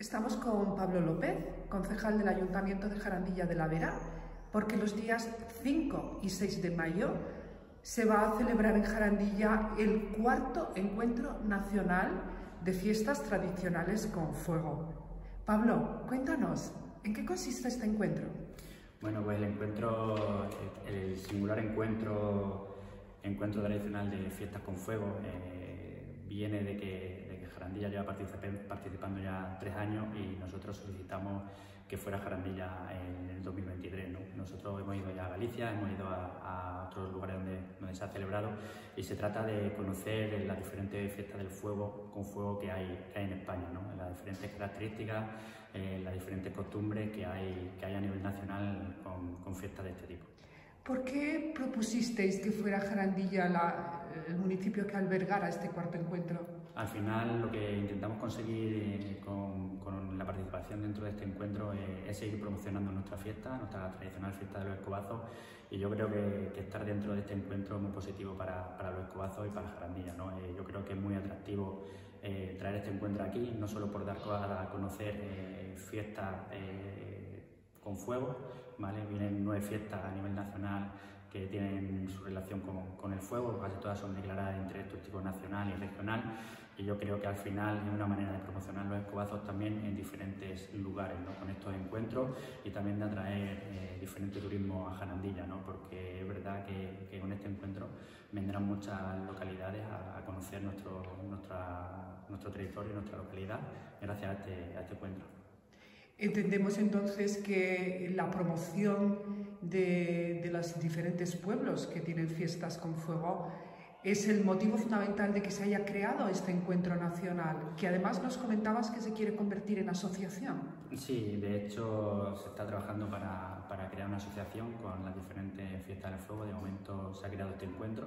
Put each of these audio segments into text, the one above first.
Estamos con Pablo López, concejal del Ayuntamiento de Jarandilla de la Vera, porque los días 5 y 6 de mayo se va a celebrar en Jarandilla el cuarto encuentro nacional de fiestas tradicionales con fuego. Pablo, cuéntanos, ¿en qué consiste este encuentro? Bueno, pues el encuentro, el singular encuentro, encuentro tradicional de fiestas con fuego, eh, viene de que Jarandilla lleva participando ya tres años y nosotros solicitamos que fuera Jarandilla en el 2023. Nosotros hemos ido ya a Galicia, hemos ido a, otros lugares donde, se ha celebrado y se trata de conocer las diferentes fiestas del fuego con fuego que hay, en España, las diferentes características, eh, las diferentes costumbres que hay, que hay a nivel nacional con, con fiestas de este tipo. ¿Por qué propusisteis que fuera Jarandilla el municipio que albergara este cuarto encuentro? Al final lo que intentamos conseguir eh, con, la participación dentro de este encuentro es seguir promocionando nuestra fiesta, nuestra tradicional fiesta de los escobazos y yo creo que, estar dentro de este encuentro es muy positivo para, los escobazos y para Jarandilla. ¿no? Eh, yo creo que es muy atractivo eh, traer este encuentro aquí, no solo por dar a conocer fiestas con fuego, ¿vale? Vienen nueve fiestas a nivel nacional que tienen su relación con, con, el fuego, casi todas son declaradas entre estos tipos nacional y regional, y yo creo que al final es una manera de promocionar los escobazos también en diferentes lugares, ¿no? con estos encuentros y también de atraer eh, diferente turismo a Janandilla, ¿no? porque es verdad que, que, con este encuentro vendrán muchas localidades a, conocer nuestro, nuestra, nuestro territorio, nuestra localidad, gracias a este, a este encuentro. Entendemos entonces que la promoción de, los diferentes pueblos que tienen fiestas con fuego es el motivo fundamental de que se haya creado este encuentro nacional, que además nos comentabas que se quiere convertir en asociación. Sí, de hecho se está trabajando para, para crear una asociación con las diferentes fiestas del fuego. De momento se ha creado este encuentro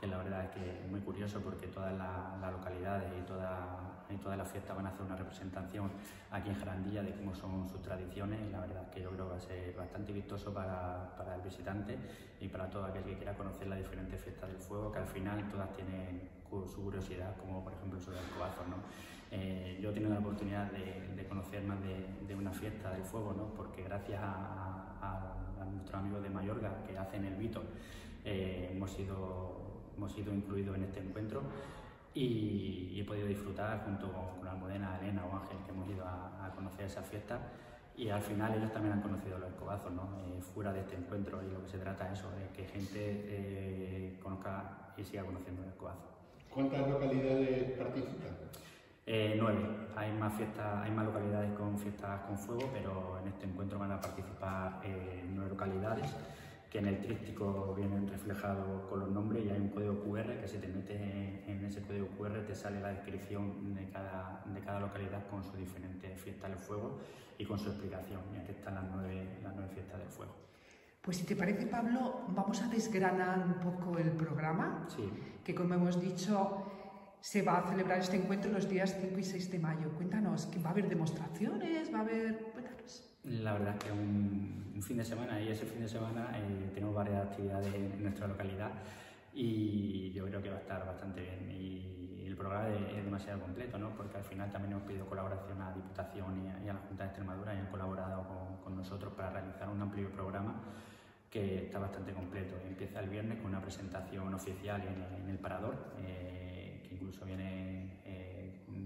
que la verdad es que es muy curioso porque todas las localidades y, toda, y todas las fiestas van a hacer una representación aquí en Jarandilla de cómo son sus tradiciones y la verdad es que yo creo que va a ser bastante vistoso para, para el visitante y para todo aquel que quiera conocer las diferentes fiestas del fuego, que al final todas tienen su curiosidad, como por ejemplo el del cobazo. ¿no? Eh, yo he tenido la oportunidad de, conocer más de, una fiesta del fuego, ¿no? porque gracias a, a, a nuestros amigos de Mayorga que hacen el Vito, eh, hemos sido hemos sido incluidos en este encuentro y, he podido disfrutar junto con, Almudena, Elena o Ángel, que hemos ido a, conocer esa fiesta y al final ellos también han conocido los escobazos ¿no? Eh, fuera de este encuentro y lo que se trata es eso, de que gente eh, conozca y siga conociendo el escobazo. ¿Cuántas localidades participan? Eh, nueve. Hay más fiestas, hay más localidades con fiestas con fuego, pero en este encuentro van a participar nueve localidades que en el tríptico vienen reflejados con los nombres y hay un código QR que si te metes en, ese código QR te sale la descripción de cada, de cada localidad con sus diferentes fiestas del fuego y con su explicación. Y aquí están las nueve, las nueve fiestas del fuego. Pues si te parece, Pablo, vamos a desgranar un poco el programa, sí. que como hemos dicho, se va a celebrar este encuentro los días 5 y 6 de mayo. Cuéntanos, ¿va a haber demostraciones? ¿Va a haber...? La verdad es que un, un fin de semana y ese fin de semana eh, tenemos varias actividades en nuestra localidad y yo creo que va a estar bastante bien y el programa es, demasiado completo ¿no? porque al final también hemos pedido colaboración a Diputación y a, la Junta de Extremadura y han colaborado con, nosotros para realizar un amplio programa que está bastante completo. Empieza el viernes con una presentación oficial en, el Parador, eh, que incluso viene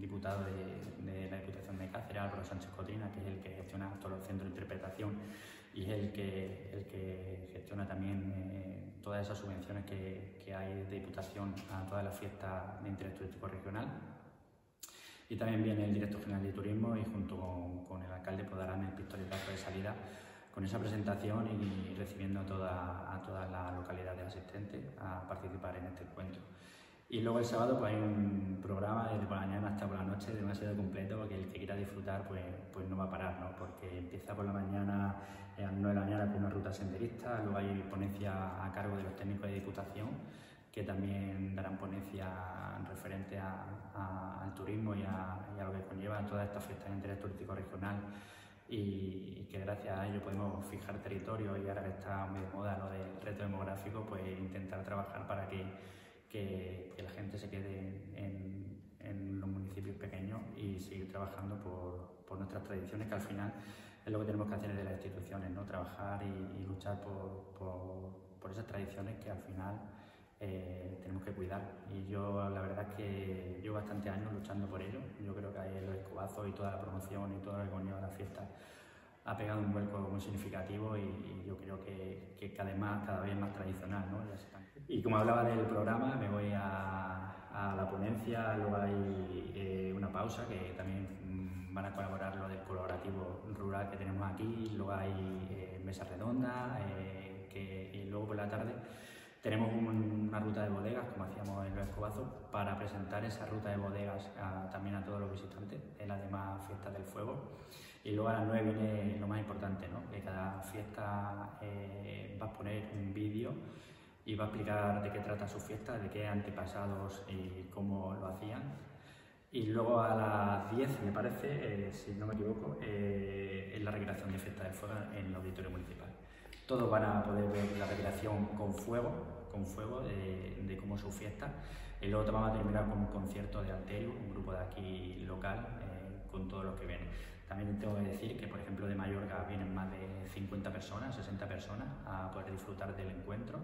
diputado de, de la Diputación Cáceres, Álvaro Sánchez Cotrina, que es el que gestiona todos los centros de interpretación y es el que, el que gestiona también eh, todas esas subvenciones que, que, hay de Diputación a todas las fiestas de interés turístico regional. Y también viene el director general de turismo y junto con, con el alcalde pues darán el pistoletazo de salida con esa presentación y recibiendo a todas las localidades asistentes a participar en este encuentro. Y luego el sábado pues hay un programa desde por la mañana hasta por la noche demasiado completo porque el que quiera disfrutar pues, pues no va a parar, ¿no? porque empieza por la mañana a las 9 de la mañana con una ruta senderista, luego hay ponencia a cargo de los técnicos de diputación que también darán ponencia referente al turismo y a, lo que conlleva todas estas fiestas de interés turístico regional y, que gracias a ello podemos fijar territorio y ahora que está muy de moda lo del reto demográfico, pues intentar trabajar para que que, la gente se quede en, en los municipios pequeños y seguir trabajando por, por, nuestras tradiciones, que al final es lo que tenemos que hacer desde las instituciones, ¿no? trabajar y, luchar por, por, esas tradiciones que al final eh, tenemos que cuidar. Y yo la verdad es que llevo bastante años luchando por ello. Yo creo que hay los escobazos y toda la promoción y todo lo que conlleva la fiesta ha pegado un vuelco muy significativo y, yo creo que, que, además cada vez más tradicional. ¿no? Y como hablaba del programa, me voy a, la ponencia, luego hay eh, una pausa que también mm, van a colaborar lo del colaborativo rural que tenemos aquí, luego hay eh, mesa redonda eh, y luego por la tarde tenemos una ruta de bodegas, como hacíamos en los escobazos, para presentar esa ruta de bodegas también a todos los visitantes en la demás fiesta del fuego. Y luego a las 9 viene lo más importante, ¿no? que cada fiesta va a poner un vídeo y va a explicar de qué trata su fiesta, de qué antepasados y cómo lo hacían. Y luego a las 10, me parece, eh, si no me equivoco, eh, es la recreación de fiesta de fuego en el auditorio municipal. Todos van a poder ver la recreación con fuego, con fuego de, de cómo es su fiesta. Y luego vamos a terminar con un concierto de Alterio, un grupo de aquí local, eh, con todos los que vienen. También tengo que decir que, por ejemplo, de Mallorca vienen más de 50 personas, 60 personas a poder disfrutar del encuentro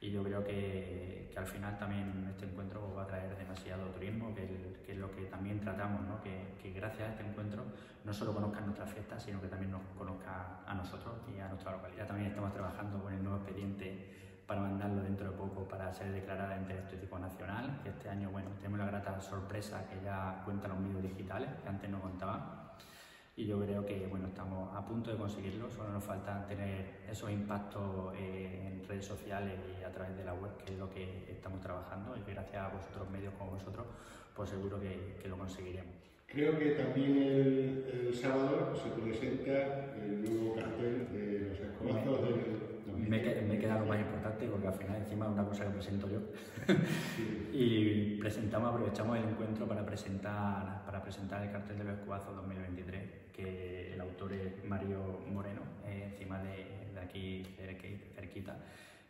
y yo creo que, que, al final también este encuentro va a traer demasiado turismo, que, es lo que también tratamos, ¿no? que, que, gracias a este encuentro no solo conozcan nuestras fiestas, sino que también nos conozcan a nosotros y a nuestra localidad. También estamos trabajando con el nuevo expediente para mandarlo dentro de poco para ser declarada de interés nacional, este año bueno, tenemos la grata sorpresa que ya cuentan los medios digitales, que antes no contaban y yo creo que bueno, estamos a punto de conseguirlo, solo nos falta tener esos impactos eh, en redes sociales y a través de la web, que es lo que estamos trabajando y gracias a vosotros medios como vosotros, pues seguro que, que lo conseguiremos. Creo que también el, el, sábado se presenta el nuevo cartel de los escobazos del me, me queda lo más importante porque al final encima es una cosa que presento yo y presentamos, aprovechamos el encuentro para presentar, para presentar el cartel de los escobazos 2023 que el autor es Mario Moreno, eh, encima de, de, aquí cerquita.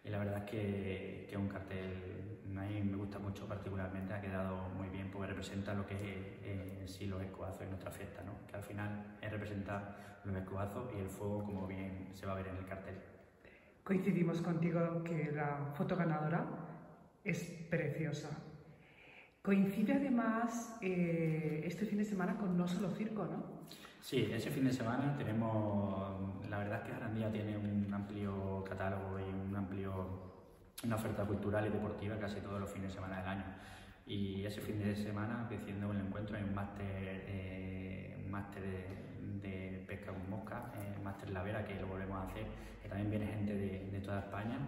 Y la verdad es que, que, es un cartel, a mí me gusta mucho particularmente, ha quedado muy bien porque representa lo que es eh, sí los escobazos en nuestra fiesta, ¿no? que al final es representar los escobazos y el fuego como bien se va a ver en el cartel. Coincidimos contigo que la foto ganadora es preciosa. Coincide además eh, este fin de semana con No Solo Circo, ¿no? Sí, ese fin de semana tenemos, la verdad es que Jarandía tiene un amplio catálogo y un amplio, una oferta cultural y deportiva casi todos los fines de semana del año. Y ese fin de semana, diciendo el encuentro, hay un eh, máster de, pesca con mosca, eh, máster La Vera, que lo volvemos a hacer, que también viene gente de, de toda España.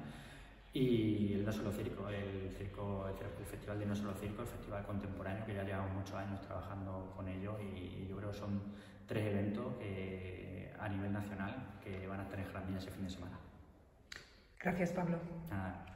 Y el No Solo Circo, el, circo, el Festival de No Solo Circo, el Festival Contemporáneo, que ya llevamos muchos años trabajando con ello y, yo creo que son tres eventos que, a nivel nacional que van a estar en ese fin de semana. Gracias, Pablo. Nada.